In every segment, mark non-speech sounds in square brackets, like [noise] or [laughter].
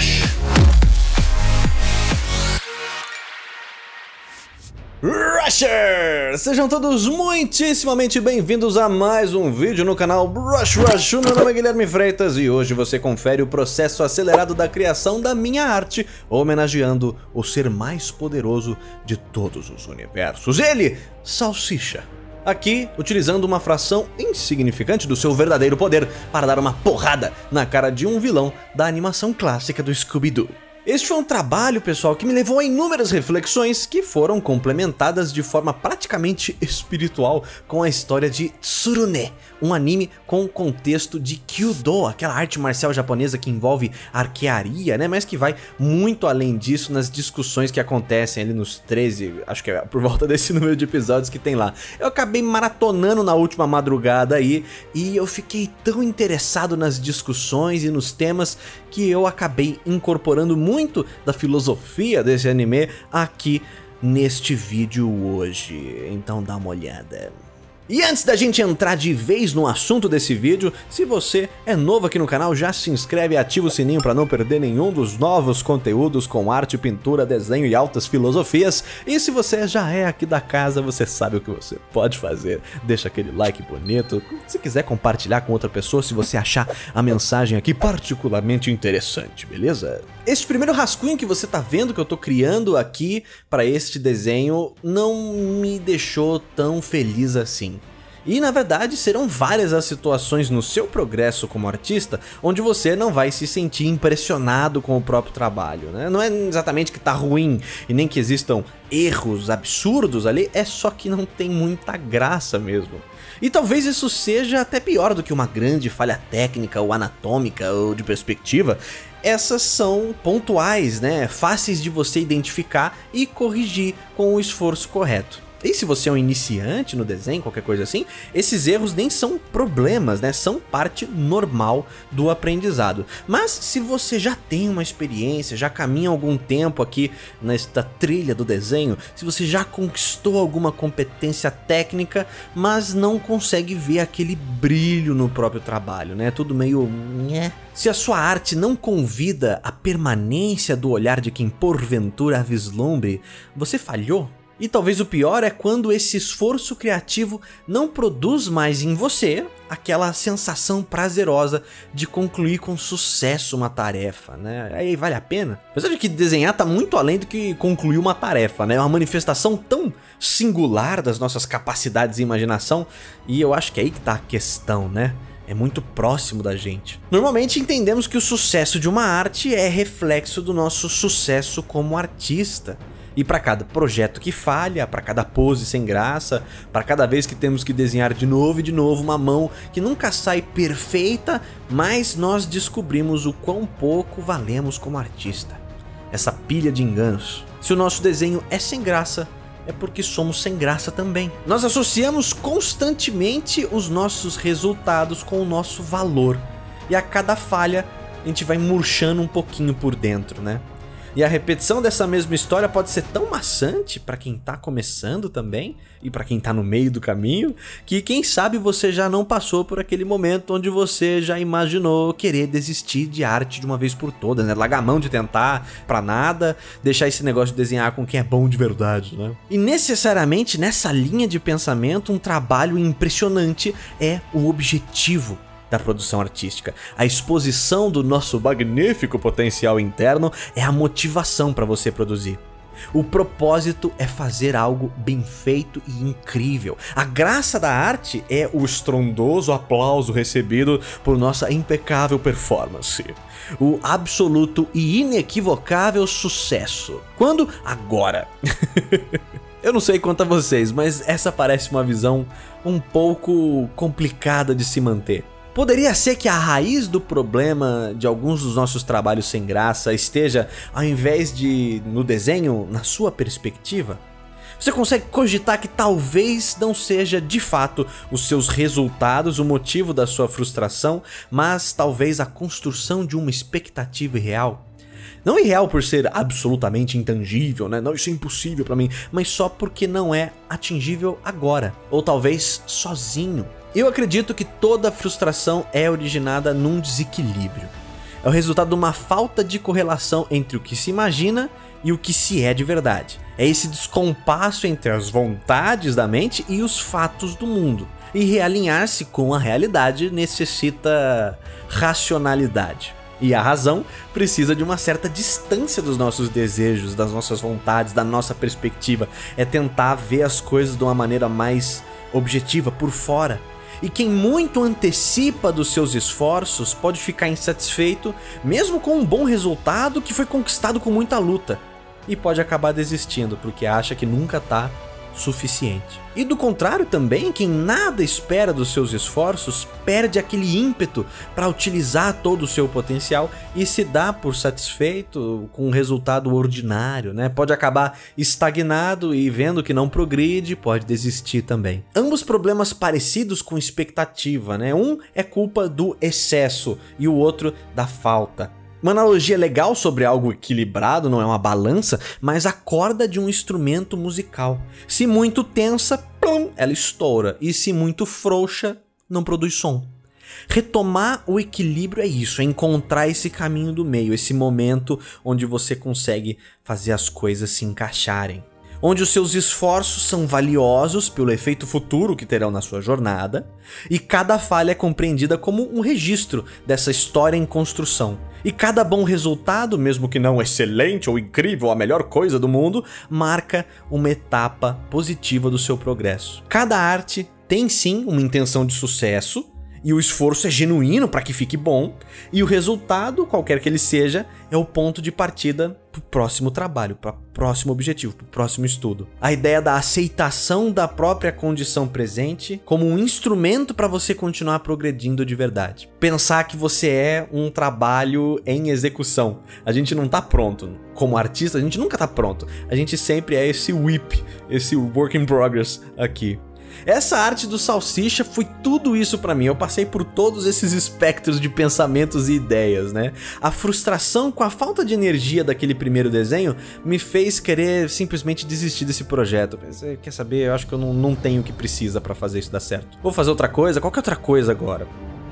Rush! Rushers! Sejam todos muitíssimamente bem-vindos a mais um vídeo no canal Rush Rush. Meu nome é Guilherme Freitas e hoje você confere o processo acelerado da criação da minha arte, homenageando o ser mais poderoso de todos os universos. Ele, Salsicha. Aqui, utilizando uma fração insignificante do seu verdadeiro poder para dar uma porrada na cara de um vilão da animação clássica do Scooby-Doo. Este foi um trabalho, pessoal, que me levou a inúmeras reflexões que foram complementadas de forma praticamente espiritual com a história de Tsurune, um anime com contexto de Kyudo, aquela arte marcial japonesa que envolve arquearia, né, mas que vai muito além disso nas discussões que acontecem ali nos 13, acho que é por volta [laughs] desse número de episódios que tem lá. Eu acabei maratonando na última madrugada aí e eu fiquei tão interessado nas discussões e nos temas que eu acabei incorporando muito da filosofia desse anime aqui neste vídeo hoje. Então dá uma olhada. E antes da gente entrar de vez no assunto desse vídeo, se você é novo aqui no canal, já se inscreve e ativa o sininho para não perder nenhum dos novos conteúdos com arte, pintura, desenho e altas filosofias. E se você já é aqui da casa, você sabe o que você pode fazer. Deixa aquele like bonito. Se quiser compartilhar com outra pessoa, se você achar a mensagem aqui particularmente interessante, beleza? Este primeiro rascunho que você tá vendo que eu tô criando aqui para este desenho não me deixou tão feliz assim. E na verdade serão várias as situações no seu progresso como artista onde você não vai se sentir impressionado com o próprio trabalho, né? Não é exatamente que tá ruim e nem que existam erros absurdos ali, é só que não tem muita graça mesmo. E talvez isso seja até pior do que uma grande falha técnica ou anatômica ou de perspectiva. Essas são pontuais, né? Fáceis de você identificar e corrigir com o esforço correto. E se você é um iniciante no desenho, qualquer coisa assim, esses erros nem são problemas, né? São parte normal do aprendizado. Mas se você já tem uma experiência, já caminha algum tempo aqui nesta trilha do desenho, se você já conquistou alguma competência técnica, mas não consegue ver aquele brilho no próprio trabalho, né? Tudo meio... Se a sua arte não convida a permanência do olhar de quem porventura vislumbre, você falhou? E talvez o pior é quando esse esforço criativo não produz mais em você aquela sensação prazerosa de concluir com sucesso uma tarefa, né? Aí vale a pena? Apesar de que desenhar tá muito além do que concluir uma tarefa, né? É uma manifestação tão singular das nossas capacidades e imaginação, e eu acho que é aí que tá a questão, né? é muito próximo da gente. Normalmente entendemos que o sucesso de uma arte é reflexo do nosso sucesso como artista. E para cada projeto que falha, para cada pose sem graça, para cada vez que temos que desenhar de novo e de novo uma mão que nunca sai perfeita, mas nós descobrimos o quão pouco valemos como artista. Essa pilha de enganos. Se o nosso desenho é sem graça, é porque somos sem graça também. Nós associamos constantemente os nossos resultados com o nosso valor. E a cada falha, a gente vai murchando um pouquinho por dentro, né? E a repetição dessa mesma história pode ser tão maçante para quem tá começando também e para quem tá no meio do caminho, que quem sabe você já não passou por aquele momento onde você já imaginou querer desistir de arte de uma vez por todas, né? Largar a mão de tentar para nada, deixar esse negócio de desenhar com quem é bom de verdade, né? E necessariamente nessa linha de pensamento, um trabalho impressionante é o objetivo da produção artística. A exposição do nosso magnífico potencial interno é a motivação para você produzir. O propósito é fazer algo bem feito e incrível. A graça da arte é o estrondoso aplauso recebido por nossa impecável performance. O absoluto e inequivocável sucesso. Quando? Agora. [laughs] Eu não sei quanto a vocês, mas essa parece uma visão um pouco complicada de se manter. Poderia ser que a raiz do problema de alguns dos nossos trabalhos sem graça esteja, ao invés de no desenho, na sua perspectiva? Você consegue cogitar que talvez não seja de fato os seus resultados o motivo da sua frustração, mas talvez a construção de uma expectativa irreal? Não irreal por ser absolutamente intangível, né? Não, isso é impossível para mim, mas só porque não é atingível agora, ou talvez sozinho. Eu acredito que toda frustração é originada num desequilíbrio. é o resultado de uma falta de correlação entre o que se imagina e o que se é de verdade. É esse descompasso entre as vontades da mente e os fatos do mundo. E realinhar-se com a realidade necessita racionalidade. E a razão precisa de uma certa distância dos nossos desejos, das nossas vontades, da nossa perspectiva. É tentar ver as coisas de uma maneira mais objetiva, por fora. E quem muito antecipa dos seus esforços pode ficar insatisfeito, mesmo com um bom resultado que foi conquistado com muita luta. E pode acabar desistindo, porque acha que nunca está suficiente. E do contrário também, quem nada espera dos seus esforços perde aquele ímpeto para utilizar todo o seu potencial e se dá por satisfeito com um resultado ordinário, né? Pode acabar estagnado e vendo que não progride, pode desistir também. Ambos problemas parecidos com expectativa, né? Um é culpa do excesso e o outro da falta. Uma analogia legal sobre algo equilibrado, não é uma balança, mas a corda de um instrumento musical. Se muito tensa, plum, ela estoura, e se muito frouxa, não produz som. Retomar o equilíbrio é isso, é encontrar esse caminho do meio, esse momento onde você consegue fazer as coisas se encaixarem onde os seus esforços são valiosos pelo efeito futuro que terão na sua jornada, e cada falha é compreendida como um registro dessa história em construção. E cada bom resultado, mesmo que não excelente ou incrível, a melhor coisa do mundo, marca uma etapa positiva do seu progresso. Cada arte tem sim uma intenção de sucesso, e o esforço é genuíno para que fique bom, e o resultado, qualquer que ele seja, é o ponto de partida para o próximo trabalho, para o próximo objetivo, para o próximo estudo. A ideia da aceitação da própria condição presente como um instrumento para você continuar progredindo de verdade. Pensar que você é um trabalho em execução. A gente não está pronto. Como artista, a gente nunca está pronto. A gente sempre é esse whip, esse work in progress aqui. Essa arte do salsicha foi tudo isso para mim. Eu passei por todos esses espectros de pensamentos e ideias, né? A frustração com a falta de energia daquele primeiro desenho me fez querer simplesmente desistir desse projeto. Pensei, quer saber? Eu acho que eu não, não tenho o que precisa para fazer isso dar certo. Vou fazer outra coisa? Qualquer outra coisa agora.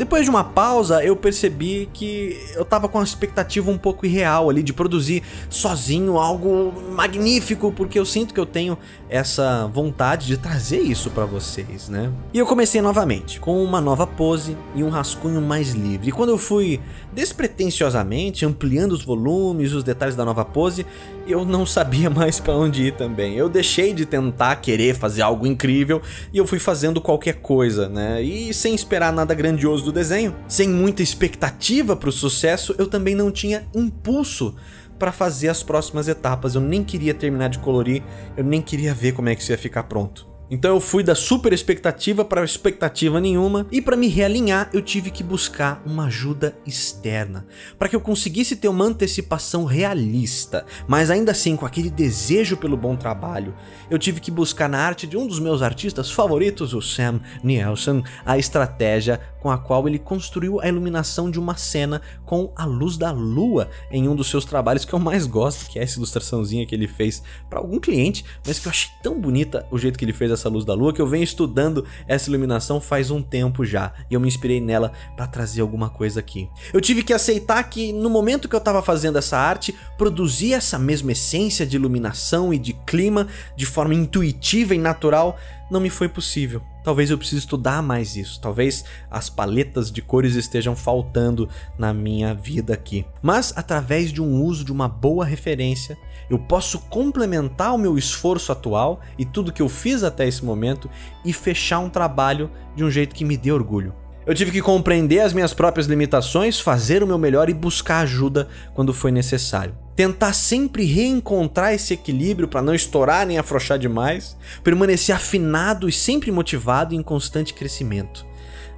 Depois de uma pausa, eu percebi que eu tava com uma expectativa um pouco irreal ali de produzir sozinho algo magnífico, porque eu sinto que eu tenho essa vontade de trazer isso para vocês, né? E eu comecei novamente, com uma nova pose e um rascunho mais livre. E quando eu fui despretensiosamente ampliando os volumes, os detalhes da nova pose, eu não sabia [laughs] mais para onde ir também. Eu deixei de tentar querer fazer algo incrível e eu fui fazendo qualquer coisa, né? E sem esperar nada grandioso do desenho, sem muita expectativa para o sucesso, eu também não tinha impulso para fazer as próximas etapas. Eu nem queria terminar de colorir, eu nem queria ver como é que isso ia ficar pronto. Então eu fui da super expectativa para expectativa nenhuma e para me realinhar eu tive que buscar uma ajuda externa, para que eu conseguisse ter uma antecipação realista, mas ainda assim com aquele desejo pelo bom trabalho. Eu tive que buscar na arte de um dos meus artistas favoritos, o Sam Nielsen, a estratégia com a qual ele construiu a iluminação de uma cena com a luz da lua em um dos seus trabalhos que eu mais gosto, que é essa ilustraçãozinha que ele fez para algum cliente, mas que eu achei tão bonita o jeito que ele fez essa luz da lua que eu venho estudando essa iluminação faz um tempo já e eu me inspirei nela para trazer alguma coisa aqui. Eu tive que aceitar que no momento que eu estava fazendo essa arte, produzir essa mesma essência de iluminação e de clima de forma intuitiva e natural não me foi possível. Talvez eu precise estudar mais isso. Talvez as paletas de cores estejam faltando na minha vida aqui. Mas através de um uso de uma boa referência, eu posso complementar o meu esforço atual e tudo que eu fiz até esse momento e fechar um trabalho de um jeito que me dê orgulho. Eu tive que compreender as minhas próprias limitações, fazer o meu melhor e buscar ajuda quando foi necessário tentar sempre reencontrar esse equilíbrio para não estourar nem afrouxar demais, permanecer afinado e sempre motivado em constante crescimento.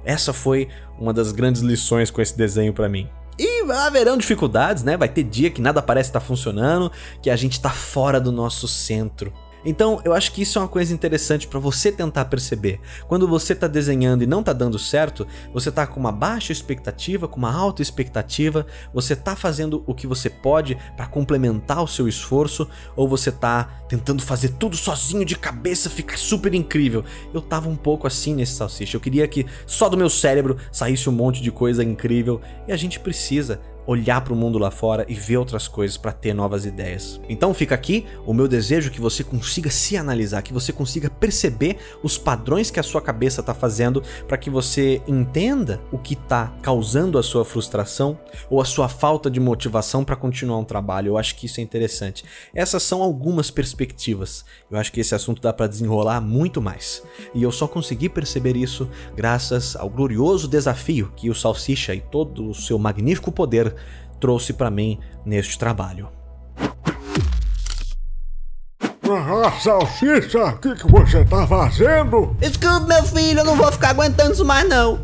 Essa foi uma das grandes lições com esse desenho para mim. E haverão dificuldades, né? Vai ter dia que nada parece estar funcionando, que a gente está fora do nosso centro. Então, eu acho que isso é uma coisa interessante para você tentar perceber. Quando você está desenhando e não está dando certo, você está com uma baixa expectativa, com uma alta expectativa, você está fazendo o que você pode para complementar o seu esforço, ou você está tentando fazer tudo sozinho de cabeça, ficar super incrível. Eu tava um pouco assim nesse salsicha. Eu queria que só do meu cérebro saísse um monte de coisa incrível e a gente precisa olhar para o mundo lá fora e ver outras coisas para ter novas ideias. Então fica aqui o meu desejo que você consiga se analisar, que você consiga perceber os padrões que a sua cabeça está fazendo para que você entenda o que está causando a sua frustração ou a sua falta de motivação para continuar um trabalho. Eu acho que isso é interessante. Essas são algumas perspectivas. Eu acho que esse assunto dá para desenrolar muito mais. E eu só consegui perceber isso graças ao glorioso desafio que o Salsicha e todo o seu magnífico poder trouxe para mim neste trabalho. Ah, salsicha, o que, que você tá fazendo? Desculpe, meu filho, eu não vou ficar aguentando isso mais não.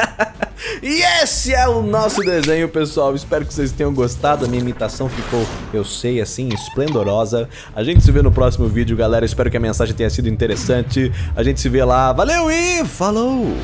[laughs] e esse é o nosso desenho, pessoal. Espero que vocês tenham gostado. A minha imitação ficou, eu sei, assim, esplendorosa. A gente se vê no próximo vídeo, galera. Espero que a mensagem tenha sido interessante. A gente se vê lá. Valeu e falou!